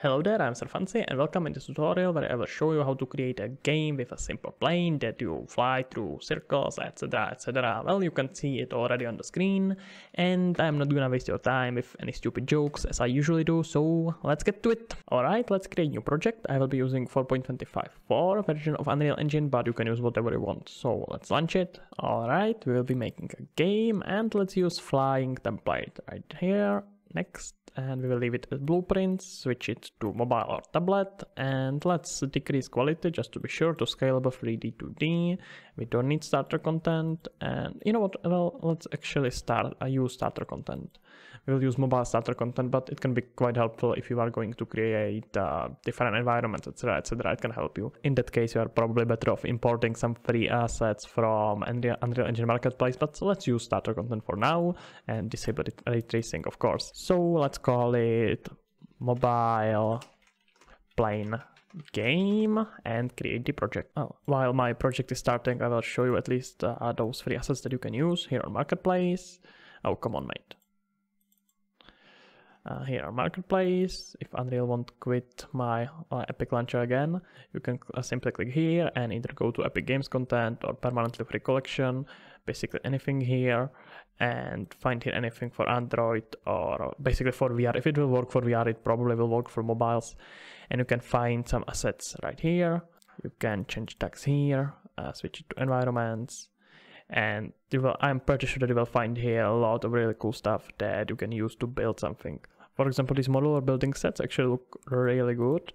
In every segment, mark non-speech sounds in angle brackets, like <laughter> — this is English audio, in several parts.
Hello there, I'm Sir Fansi and welcome in this tutorial where I will show you how to create a game with a simple plane that you fly through circles etc etc. Well you can see it already on the screen and I'm not gonna waste your time with any stupid jokes as I usually do so let's get to it. Alright let's create a new project. I will be using 4.25.4 version of Unreal Engine but you can use whatever you want. So let's launch it. Alright we will be making a game and let's use flying template right here. Next and we will leave it as blueprints, switch it to mobile or tablet, and let's decrease quality just to be sure to scale scalable 3D 2D. We don't need starter content, and you know what, well, let's actually start, uh, use starter content. We will use mobile starter content, but it can be quite helpful if you are going to create uh, different environments, etc, etc, it can help you. In that case, you are probably better off importing some free assets from Unreal, Engine Marketplace, but let's use starter content for now, and disable ray tracing, of course. So let's call it mobile plane game and create the project. Oh, while my project is starting, I will show you at least uh, those free assets that you can use here on Marketplace. Oh, come on, mate. Uh, here our marketplace. If Unreal won't quit my uh, Epic Launcher again, you can uh, simply click here and either go to Epic Games content or permanently free collection, basically anything here, and find here anything for Android or basically for VR. If it will work for VR, it probably will work for mobiles. And you can find some assets right here. You can change tags here, uh, switch it to environments, and will, I'm pretty sure that you will find here a lot of really cool stuff that you can use to build something. For example, these modular building sets actually look really good.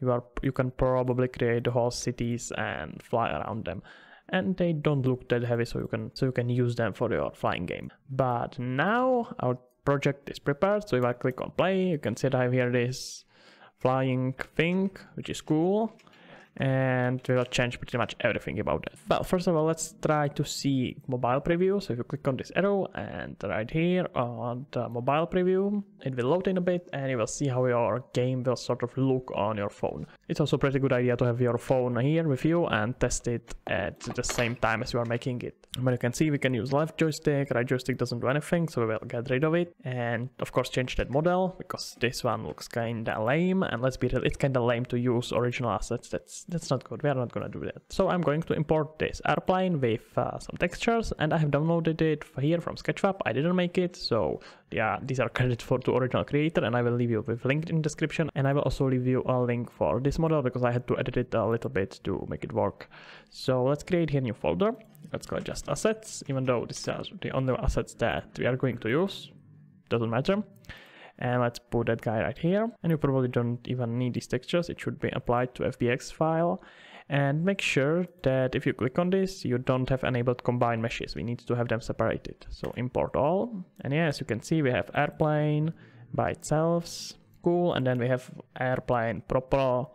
You are you can probably create the whole cities and fly around them. And they don't look that heavy, so you can so you can use them for your flying game. But now our project is prepared. So if I click on play, you can see that I have here this flying thing, which is cool and we will change pretty much everything about it. Well, first of all, let's try to see mobile preview. So if you click on this arrow and right here on the mobile preview, it will load in a bit and you will see how your game will sort of look on your phone. It's also a pretty good idea to have your phone here with you and test it at the same time as you are making it. But you can see we can use left joystick, right joystick doesn't do anything, so we will get rid of it. And of course change that model because this one looks kinda lame and let's be real, it's kinda lame to use original assets. That's that's not good. We are not gonna do that. So i'm going to import this airplane with uh, some textures and i have downloaded it here from sketchfab i didn't make it so yeah these are credits for the original creator and i will leave you with link in description and i will also leave you a link for this model because i had to edit it a little bit to make it work. So let's create here a new folder. Let's call it just assets even though this is the only assets that we are going to use. Doesn't matter and let's put that guy right here. And you probably don't even need these textures. It should be applied to FBX file. And make sure that if you click on this you don't have enabled combine meshes. We need to have them separated. So import all. And yeah as you can see we have airplane by itself. Cool. And then we have airplane propeller.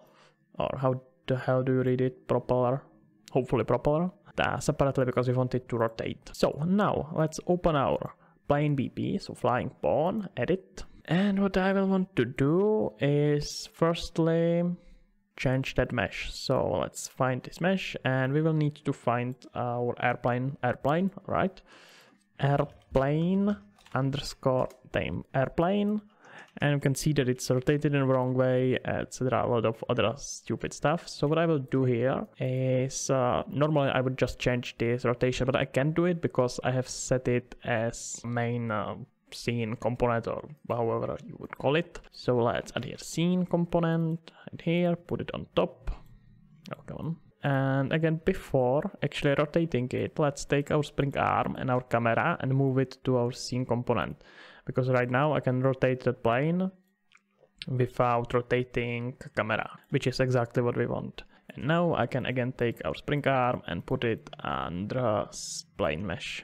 Or how the hell do you read it? Propeller. Hopefully propeller. Uh, separately because we want it to rotate. So now let's open our plane BP so flying pawn edit and what I will want to do is firstly change that mesh. So let's find this mesh and we will need to find our airplane, airplane, right? Airplane underscore name airplane. And you can see that it's rotated in the wrong way, etc. A lot of other stupid stuff. So what I will do here is, uh, normally I would just change this rotation, but I can't do it because I have set it as main uh, scene component or however you would call it. So let's add here scene component right here, put it on top. Oh, come on. And again, before actually rotating it, let's take our spring arm and our camera and move it to our scene component. Because right now I can rotate the plane without rotating camera, which is exactly what we want. And now I can again take our spring arm and put it under plane mesh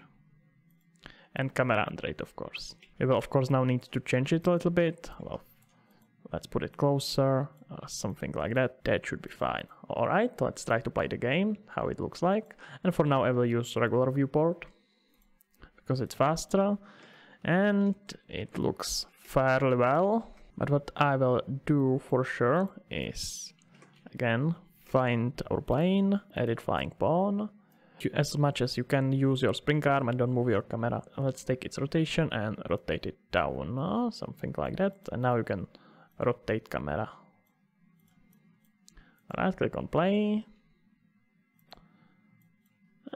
and camera it, of course. We will, of course, now need to change it a little bit. Well, let's put it closer, uh, something like that. That should be fine. All right, let's try to play the game, how it looks like. And for now, I will use regular viewport because it's faster and it looks fairly well. But what I will do for sure is, again, find our plane, edit flying pawn, as much as you can use your spring arm and don't move your camera. Let's take its rotation and rotate it down, uh, something like that. And now you can rotate camera. Right click on play.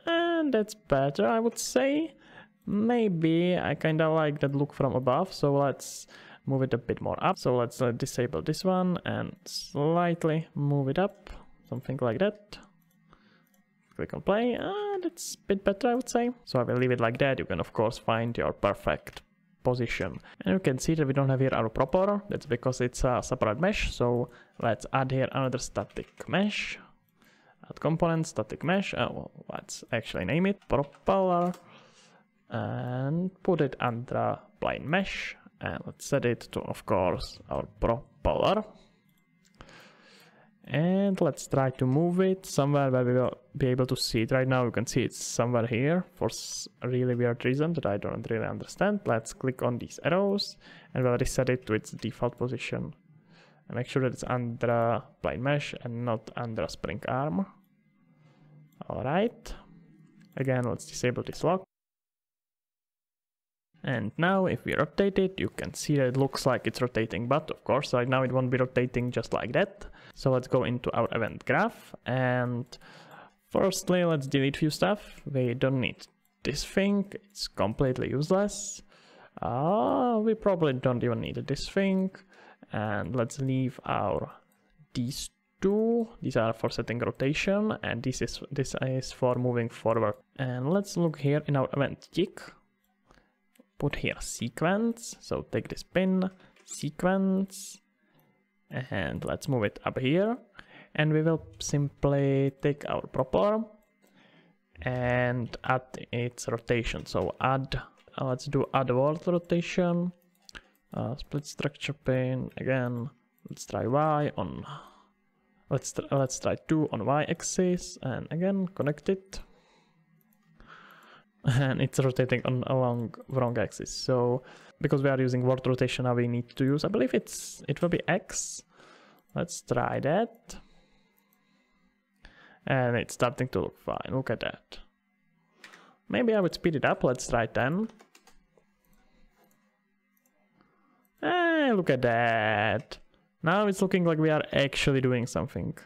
And that's better, I would say. Maybe I kind of like that look from above, so let's move it a bit more up. So let's uh, disable this one and slightly move it up, something like that. Click on play, and it's a bit better I would say. So I will leave it like that, you can of course find your perfect position. And you can see that we don't have here our propeller, that's because it's a separate mesh, so let's add here another static mesh. Add component, static mesh, uh, well, let's actually name it propeller. And put it under plane mesh. And let's set it to of course our propeller and let's try to move it somewhere where we will be able to see it. Right now you can see it's somewhere here for really weird reason that I don't really understand. Let's click on these arrows and we'll reset it to its default position. And make sure that it's under plane mesh and not under spring arm. All right again let's disable this lock. And now if we rotate it, you can see that it looks like it's rotating, but of course right now it won't be rotating just like that. So let's go into our event graph and firstly let's delete few stuff. We don't need this thing, it's completely useless. Uh, we probably don't even need this thing. And let's leave our these two. These are for setting rotation and this is this is for moving forward. And let's look here in our event tick put here sequence. So take this pin, sequence, and let's move it up here. And we will simply take our propeller and add its rotation. So add, uh, let's do add world rotation, uh, split structure pane again. Let's try Y on, let's, let's try two on Y axis and again connect it <laughs> and it's rotating on along wrong axis. So because we are using world rotation now we need to use, I believe it's it will be X. Let's try that. And it's starting to look fine, look at that. Maybe I would speed it up, let's try 10. Hey, look at that. Now it's looking like we are actually doing something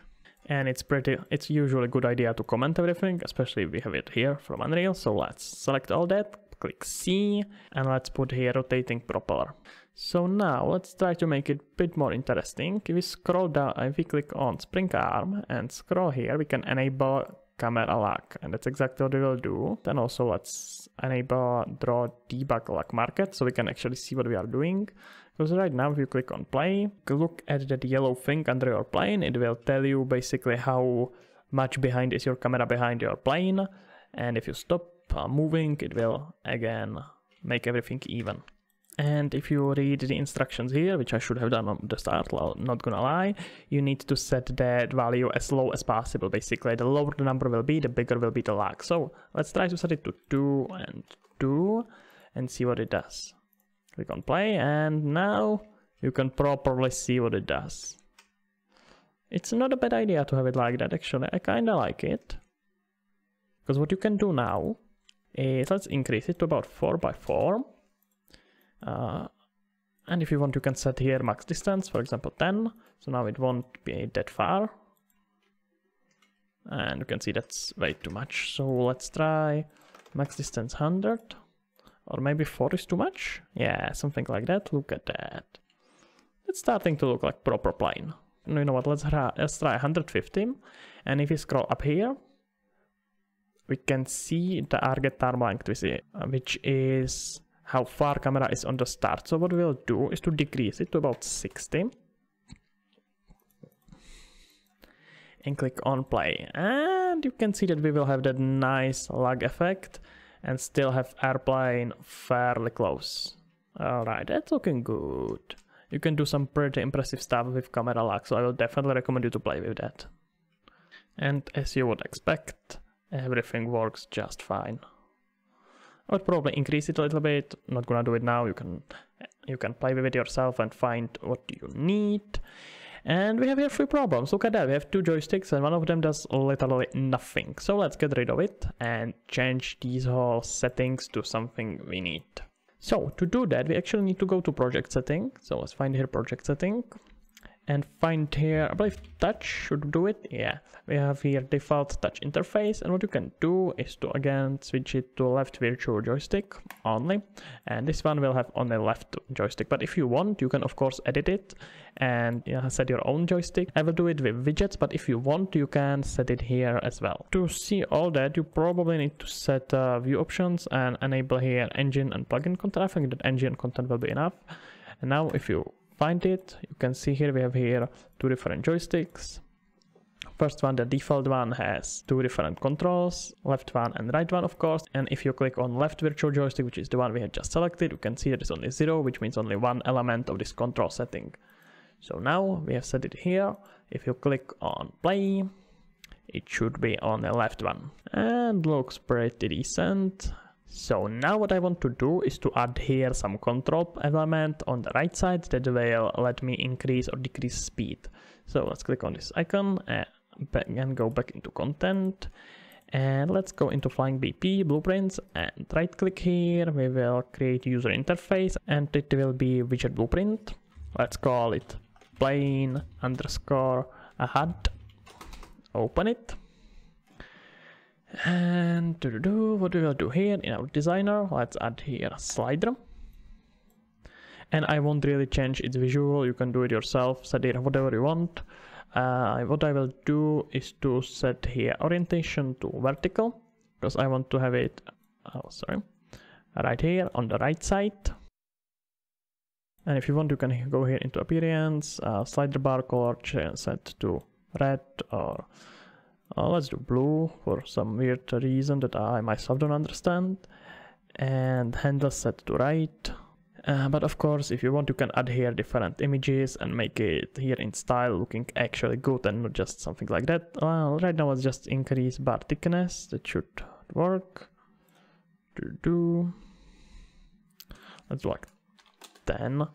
and it's pretty it's usually a good idea to comment everything especially if we have it here from unreal. So let's select all that click c and let's put here rotating propeller. So now let's try to make it a bit more interesting. If we scroll down if we click on spring arm and scroll here we can enable camera lag and that's exactly what we will do. Then also let's enable draw debug lag market so we can actually see what we are doing because right now if you click on play, look at that yellow thing under your plane, it will tell you basically how much behind is your camera behind your plane. And if you stop uh, moving, it will again make everything even. And if you read the instructions here, which I should have done on the start, not gonna lie, you need to set that value as low as possible. Basically, the lower the number will be, the bigger will be the lag. So let's try to set it to 2 and 2 and see what it does. Click on play and now you can properly see what it does. It's not a bad idea to have it like that actually, I kinda like it. Because what you can do now is let's increase it to about 4 by 4 uh, and if you want you can set here max distance, for example 10, so now it won't be that far. And you can see that's way too much, so let's try max distance 100. Or maybe 4 is too much? Yeah, something like that. Look at that. It's starting to look like proper plane. You know what, let's, let's try 150. And if we scroll up here, we can see the target arm length, uh, which is how far camera is on the start. So what we'll do is to decrease it to about 60. And click on play. And you can see that we will have that nice lag effect and still have airplane fairly close. Alright, that's looking good. You can do some pretty impressive stuff with camera lag, so I will definitely recommend you to play with that. And as you would expect, everything works just fine. I would probably increase it a little bit, not gonna do it now, you can you can play with it yourself and find what you need. And we have here three problems. Look at that. We have two joysticks and one of them does literally nothing. So let's get rid of it and change these whole settings to something we need. So to do that, we actually need to go to project setting. So let's find here project setting and find here, I believe touch should do it. Yeah, we have here default touch interface. And what you can do is to again switch it to left virtual joystick only. And this one will have only left joystick. But if you want, you can of course edit it and you know, set your own joystick. I will do it with widgets, but if you want, you can set it here as well. To see all that, you probably need to set uh, view options and enable here engine and plugin content. I think that engine content will be enough. And now if you find it, you can see here we have here two different joysticks. First one, the default one has two different controls, left one and right one of course. And if you click on left virtual joystick, which is the one we had just selected, you can see that it's only zero, which means only one element of this control setting. So now we have set it here. If you click on play, it should be on the left one and looks pretty decent. So now what I want to do is to add here some control element on the right side that will let me increase or decrease speed. So let's click on this icon uh, and go back into content. And let's go into flying BP blueprints and right click here. We will create user interface and it will be widget blueprint. Let's call it plane underscore HUD open it and to do what we will do here in our designer, let's add here a slider. And I won't really change its visual, you can do it yourself, set it whatever you want. Uh, what I will do is to set here orientation to vertical, because I want to have it, oh sorry, right here on the right side. And if you want, you can go here into appearance, uh, slider bar color set to red or uh, let's do blue for some weird reason that I myself don't understand. And handle set to right. Uh, but of course, if you want, you can add here different images and make it here in style looking actually good and not just something like that. Well, right now it's just increase bar thickness. That should work. Do do. Let's do like 10.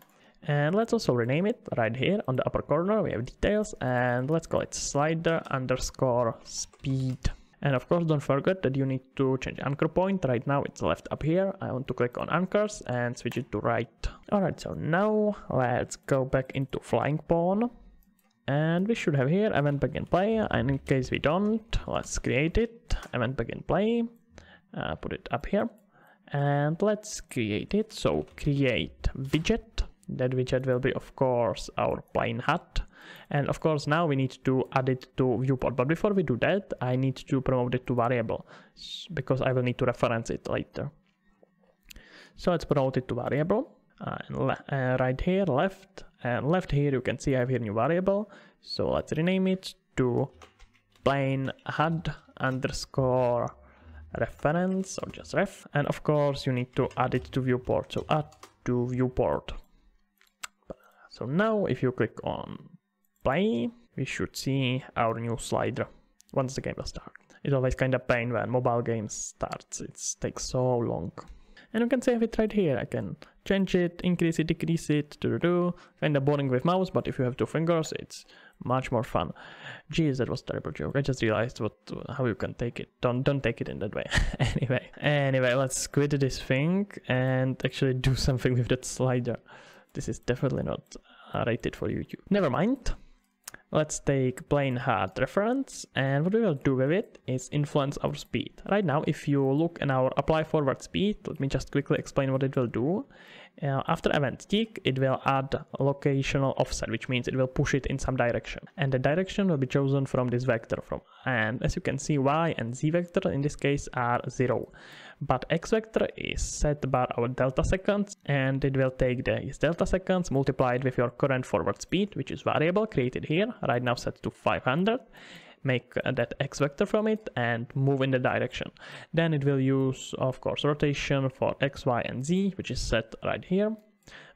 And let's also rename it right here on the upper corner. We have details and let's call it slider underscore speed. And of course, don't forget that you need to change anchor point. Right now it's left up here. I want to click on anchors and switch it to right. All right, so now let's go back into flying pawn. And we should have here event begin play. And in case we don't, let's create it. Event begin play. Uh, put it up here. And let's create it. So create widget that widget will be of course our plane HUD and of course now we need to add it to viewport. But before we do that I need to promote it to variable because I will need to reference it later. So let's promote it to variable. Uh, uh, right here left. And left here you can see I have here new variable. So let's rename it to plane HUD underscore reference or just ref. And of course you need to add it to viewport. So add to viewport so now if you click on play, we should see our new slider once the game will start. It's always kind of pain when mobile games starts, it takes so long. And you can save it right here, I can change it, increase it, decrease it, do do do. Kinda boring with mouse, but if you have two fingers, it's much more fun. Jeez, that was terrible joke. I just realized what how you can take it. Don't don't take it in that way. <laughs> anyway, anyway, let's quit this thing and actually do something with that slider. This is definitely not uh, rated for YouTube. Never mind. Let's take plane HUD reference and what we will do with it is influence our speed. Right now, if you look in our apply forward speed, let me just quickly explain what it will do. Uh, after event tick, it will add locational offset, which means it will push it in some direction. And the direction will be chosen from this vector from. And as you can see, y and z vector in this case are zero but x vector is set by our delta seconds and it will take these delta seconds multiplied with your current forward speed which is variable created here right now set to 500 make that x vector from it and move in the direction. Then it will use of course rotation for x y and z which is set right here.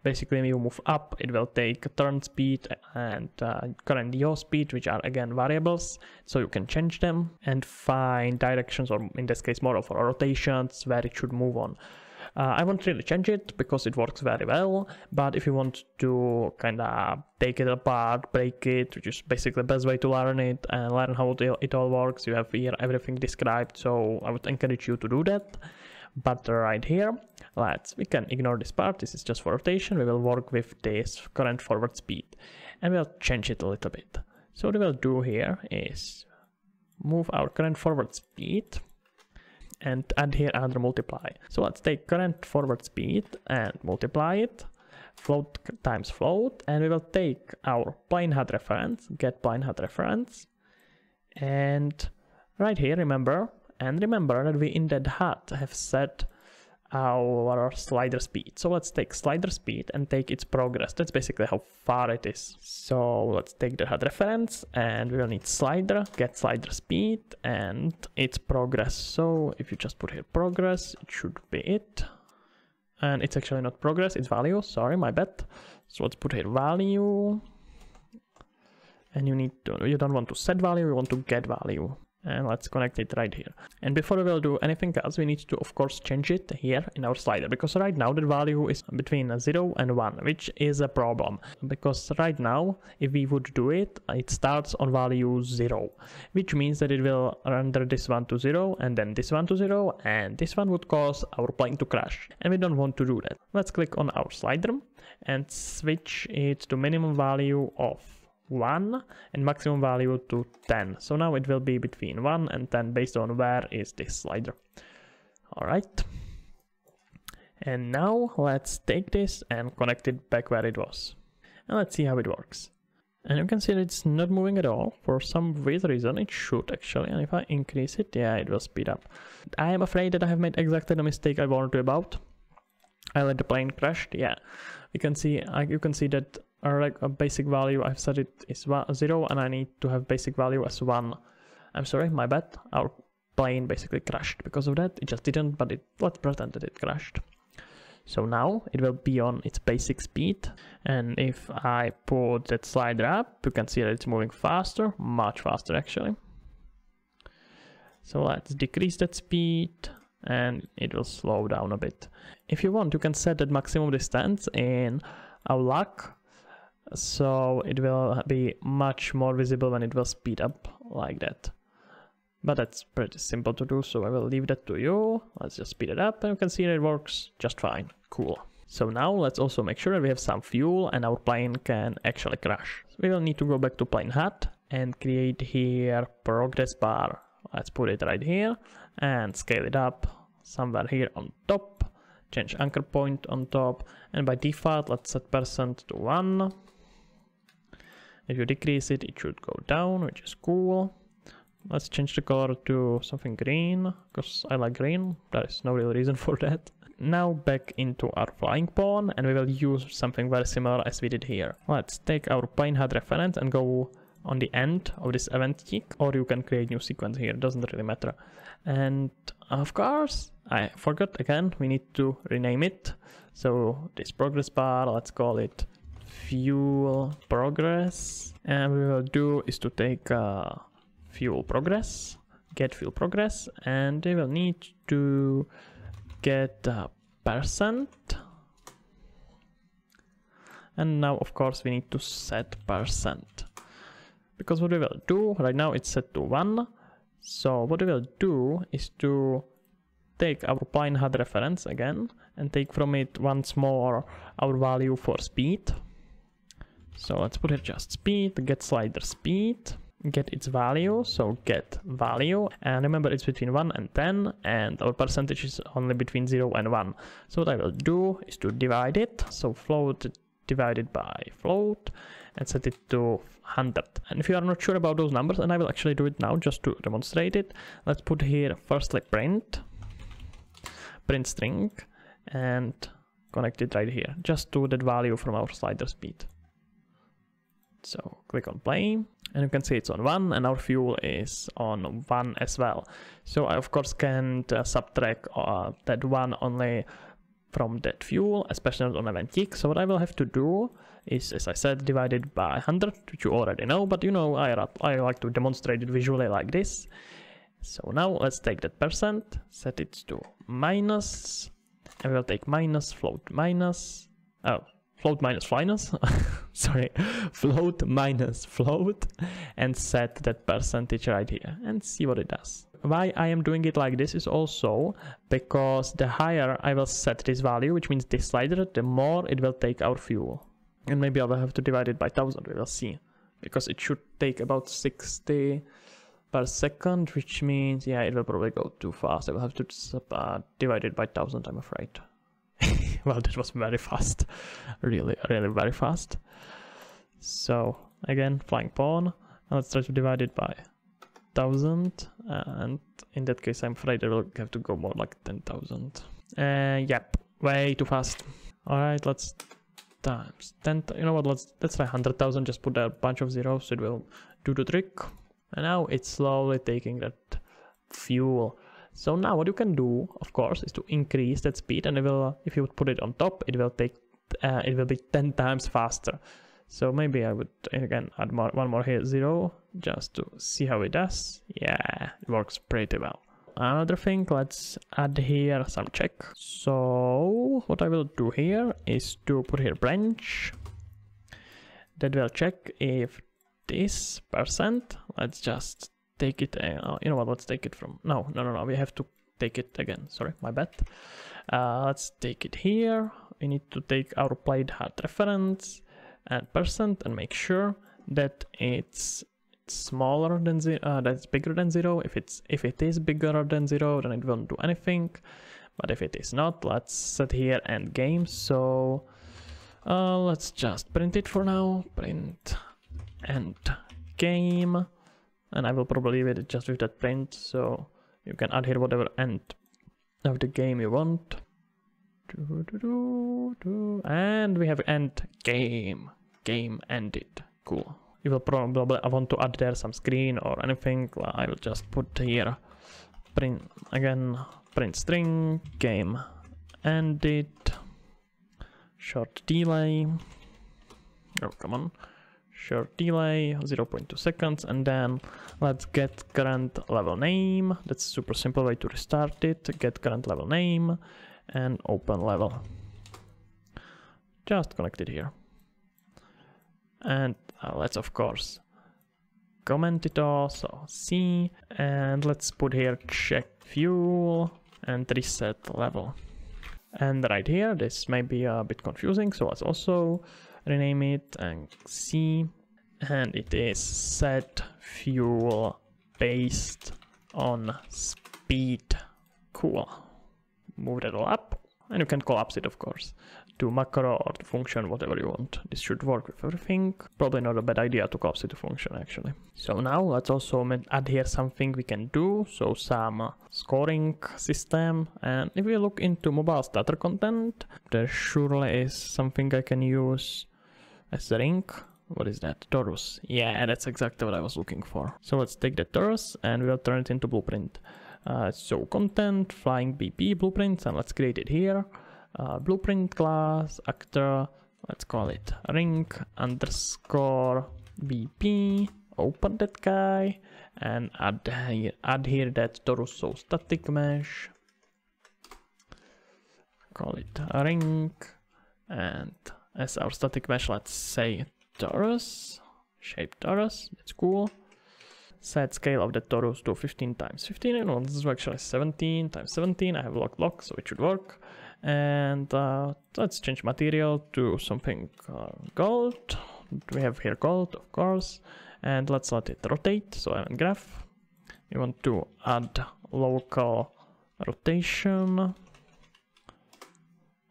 Basically when you move up it will take turn speed and uh, current yaw speed which are again variables so you can change them and find directions or in this case more for rotations where it should move on uh, I won't really change it because it works very well, but if you want to kind of take it apart, break it, which is basically the best way to learn it and learn how it all works, you have here everything described, so I would encourage you to do that. But right here, let's, we can ignore this part, this is just for rotation, we will work with this current forward speed and we'll change it a little bit. So what we will do here is move our current forward speed and add here another multiply. So let's take current forward speed and multiply it, float times float, and we will take our plane HUD reference, get plane HUD reference, and right here, remember, and remember that we in that HUD have set our slider speed. So let's take slider speed and take its progress. That's basically how far it is. So let's take the HUD reference and we will need slider, get slider speed and its progress. So if you just put here progress, it should be it. And it's actually not progress, it's value. Sorry, my bad. So let's put here value. And you need to, you don't want to set value, you want to get value and let's connect it right here. And before we will do anything else, we need to of course change it here in our slider because right now the value is between 0 and 1, which is a problem because right now if we would do it, it starts on value 0, which means that it will render this one to 0 and then this one to 0 and this one would cause our plane to crash and we don't want to do that. Let's click on our slider and switch it to minimum value of 1 and maximum value to 10. So now it will be between 1 and 10 based on where is this slider. Alright. And now let's take this and connect it back where it was. And let's see how it works. And you can see that it's not moving at all. For some weird reason it should actually. And if I increase it, yeah, it will speed up. I am afraid that I have made exactly the mistake I warned you about. I let the plane crash. Yeah, you can see, you can see that or like a basic value I've set it is one, 0 and I need to have basic value as 1. I'm sorry, my bad. Our plane basically crashed because of that. It just didn't, but it let's pretend that it crashed. So now it will be on its basic speed. And if I put that slider up, you can see that it's moving faster, much faster actually. So let's decrease that speed and it will slow down a bit. If you want, you can set that maximum distance in uh, Aulak so it will be much more visible when it will speed up like that. But that's pretty simple to do so I will leave that to you. Let's just speed it up and you can see it works just fine. Cool. So now let's also make sure that we have some fuel and our plane can actually crash. So we will need to go back to plane HUD and create here progress bar. Let's put it right here and scale it up somewhere here on top. Change anchor point on top. And by default let's set percent to 1 if you decrease it, it should go down, which is cool. Let's change the color to something green, because I like green. There is no real reason <laughs> for that. Now back into our flying pawn, and we will use something very similar as we did here. Let's take our HUD reference and go on the end of this event tick, or you can create new sequence here, it doesn't really matter. And of course, I forgot again, we need to rename it. So this progress bar, let's call it fuel progress and we will do is to take uh, fuel progress get fuel progress and we will need to get a percent. And now of course we need to set percent. Because what we will do right now it's set to 1 so what we will do is to take our HUD reference again and take from it once more our value for speed so let's put here just speed, get slider speed, get its value, so get value, and remember it's between 1 and 10, and our percentage is only between 0 and 1. So what I will do is to divide it, so float divided by float, and set it to 100. And if you are not sure about those numbers, and I will actually do it now just to demonstrate it, let's put here firstly print, print string, and connect it right here, just to that value from our slider speed. So click on play and you can see it's on 1 and our fuel is on 1 as well. So I of course can't uh, subtract uh, that 1 only from that fuel, especially not on event tick. So what I will have to do is, as I said, divided by 100, which you already know, but you know, I, I like to demonstrate it visually like this. So now let's take that percent, set it to minus, and we'll take minus, float minus, oh, float minus finance, <laughs> sorry, float minus float, and set that percentage right here and see what it does. Why I am doing it like this is also because the higher I will set this value, which means this slider, the more it will take our fuel. And maybe I will have to divide it by 1000, we will see. Because it should take about 60 per second, which means, yeah, it will probably go too fast. I will have to uh, divide it by 1000, I'm afraid. <laughs> well, that was very fast. Really, really very fast. So, again, flying pawn. Let's try to divide it by 1000 and in that case I'm afraid I will have to go more like 10,000. Uh, yep, way too fast. Alright, let's times 10, you know what, let's, let's try 100,000, just put a bunch of zeros, it will do the trick. And now it's slowly taking that fuel. So now what you can do, of course, is to increase that speed and it will, if you would put it on top, it will take, uh, it will be 10 times faster. So maybe I would again add more, one more here, zero, just to see how it does. Yeah, it works pretty well. Another thing, let's add here some check. So what I will do here is to put here branch that will check if this percent, let's just take it, uh, you know what, let's take it from, no, no, no, no, we have to take it again, sorry, my bad. Uh, let's take it here, we need to take our plane HUD reference, and percent and make sure that it's smaller than zero uh, that's bigger than zero. If it's if it is bigger than zero then it won't do anything. But if it is not let's set here end game. So uh, let's just print it for now. Print end game and I will probably leave it just with that print so you can add here whatever end of the game you want and we have end game game ended. Cool. You will probably want to add there some screen or anything. I will just put here print again print string game ended short delay. Oh come on. Short delay 0.2 seconds and then let's get current level name. That's a super simple way to restart it. Get current level name and open level. Just connect it here and uh, let's of course comment it all so c and let's put here check fuel and reset level and right here this may be a bit confusing so let's also rename it and c and it is set fuel based on speed cool move that all up and you can collapse it of course to macro or to function, whatever you want. This should work with everything. Probably not a bad idea to collapse it to function actually. So now let's also add here something we can do. So some scoring system. And if we look into mobile starter content, there surely is something I can use as a ring. What is that? Torus. Yeah, that's exactly what I was looking for. So let's take the Torus and we'll turn it into blueprint. Uh, so content, flying BP blueprints, and let's create it here uh, blueprint class actor let's call it ring underscore bp open that guy and add here, add here that torus static mesh call it ring and as our static mesh let's say torus shape torus that's cool. Set scale of the torus to 15 times 15 no this is actually 17 times 17 i have lock lock so it should work. And uh, let's change material to something uh, gold. We have here gold of course and let's let it rotate so I'm in graph. We want to add local rotation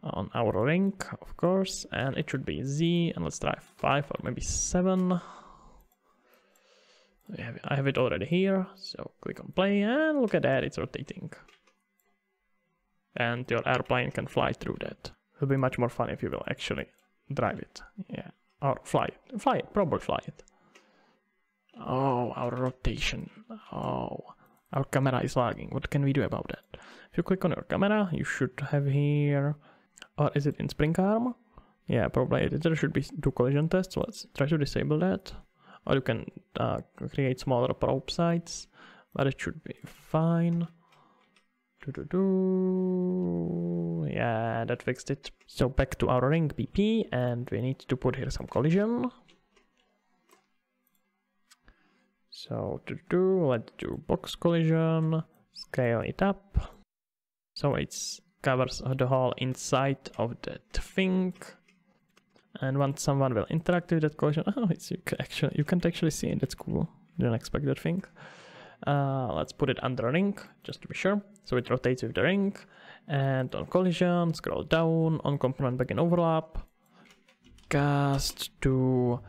on our ring of course and it should be z and let's try 5 or maybe 7 have, I have it already here so click on play and look at that it's rotating and your airplane can fly through that. It'll be much more fun if you will actually drive it. Yeah. Or fly it. Fly it. Probably fly it. Oh, our rotation. Oh, our camera is lagging. What can we do about that? If you click on your camera, you should have here... Or is it in spring arm? Yeah, probably there should be two collision tests. Let's try to disable that. Or you can uh, create smaller probe size, but it should be fine. Do, do. Yeah, that fixed it. So back to our ring BP and we need to put here some collision. So to do, let's do box collision, scale it up. So it covers the whole inside of that thing. And once someone will interact with that collision, <laughs> oh, it's you can actually you can't actually see it. That's cool. Didn't expect that thing. Uh, let's put it under a ring just to be sure. So it rotates with the ring. And on collision, scroll down on component begin overlap. Cast to.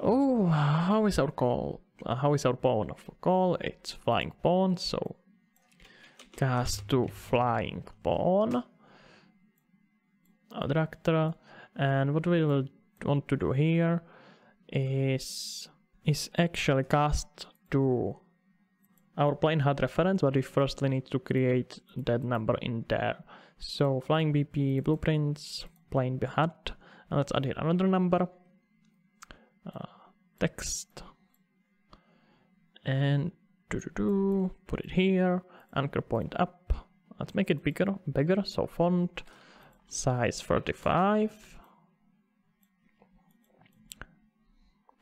Oh, how is our call? Uh, how is our pawn of call? It's flying pawn, so cast to flying pawn. Adductor. And what we will want to do here is is actually cast to our plane HUD reference, but we firstly need to create that number in there. So flying BP blueprints, plane HUD, and let's add here another number, uh, text, and do do do, put it here, anchor point up. Let's make it bigger, bigger. So font size 35.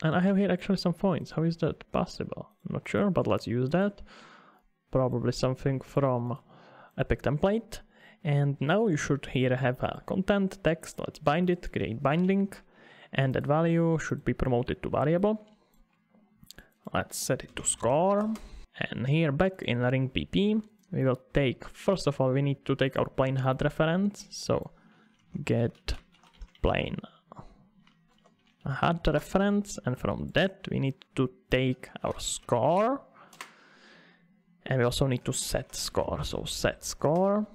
And I have here actually some points. How is that possible? I'm not sure, but let's use that. Probably something from Epic template. And now you should here have a content text. Let's bind it, create binding. And that value should be promoted to variable. Let's set it to score. And here back in ring BP, we will take, first of all, we need to take our plane HUD reference. So get plane HUD reference. And from that we need to take our score. And we also need to set score. So set score.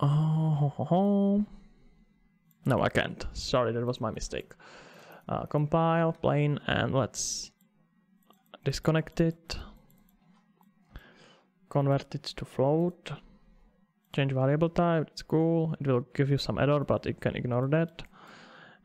Oh no I can't. Sorry that was my mistake. Uh, compile plane and let's disconnect it convert it to float change variable type it's cool it will give you some error but you can ignore that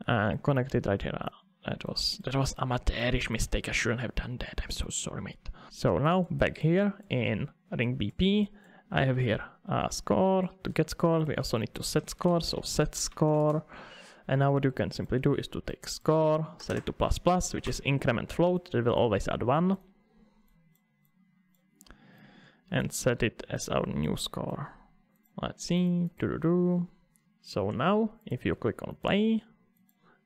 and connect it right here. That was that was amateurish mistake. I shouldn't have done that. I'm so sorry, mate. So now back here in ring BP, I have here a score to get score. We also need to set score, so set score. And now what you can simply do is to take score, set it to plus plus, which is increment float. That will always add one. And set it as our new score. Let's see. Doo -doo -doo. So now, if you click on play,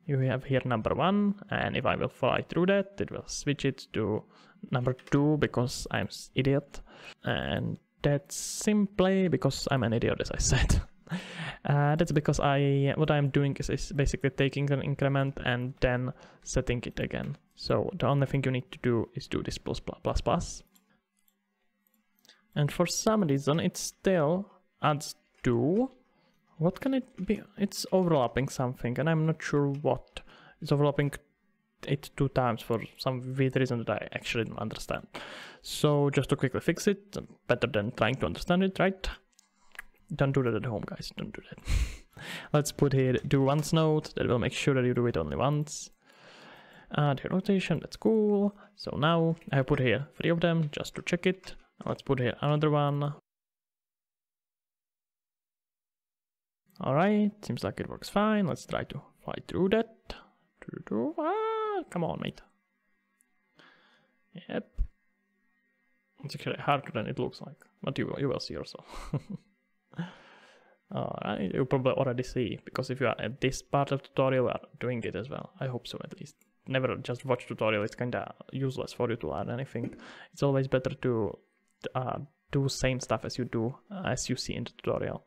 you have here number one and if I will fly through that it will switch it to number two because I'm idiot and that's simply because I'm an idiot as I said <laughs> uh, that's because I what I'm doing is, is basically taking an increment and then setting it again so the only thing you need to do is do this plus plus plus plus and for some reason it still adds two what can it be? It's overlapping something, and I'm not sure what. It's overlapping it two times for some weird reason that I actually don't understand. So just to quickly fix it, better than trying to understand it, right? Don't do that at home, guys. Don't do that. <laughs> Let's put here do once node. That will make sure that you do it only once. Add here rotation. That's cool. So now I put here three of them just to check it. Let's put here another one. Alright, seems like it works fine. Let's try to fly through that. Ah, come on, mate. Yep. It's actually harder than it looks like, but you, you will see yourself. <laughs> Alright, you probably already see, because if you are at this part of the tutorial, you are doing it as well. I hope so at least. Never just watch tutorial, it's kinda useless for you to learn anything. It's always better to uh, do same stuff as you do, uh, as you see in the tutorial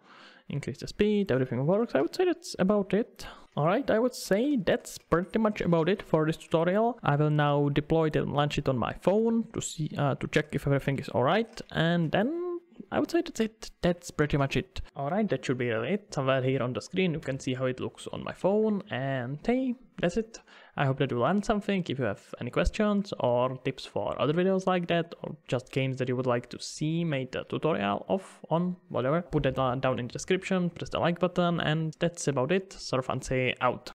increase the speed, everything works. I would say that's about it. Alright, I would say that's pretty much about it for this tutorial. I will now deploy it and launch it on my phone to see uh, to check if everything is alright and then I would say that's it. That's pretty much it. Alright, that should be it. Somewhere here on the screen you can see how it looks on my phone and hey, that's it. I hope that you learned something. If you have any questions or tips for other videos like that or just games that you would like to see made a tutorial of on whatever, put that uh, down in the description, press the like button and that's about it. Sir Fansi out.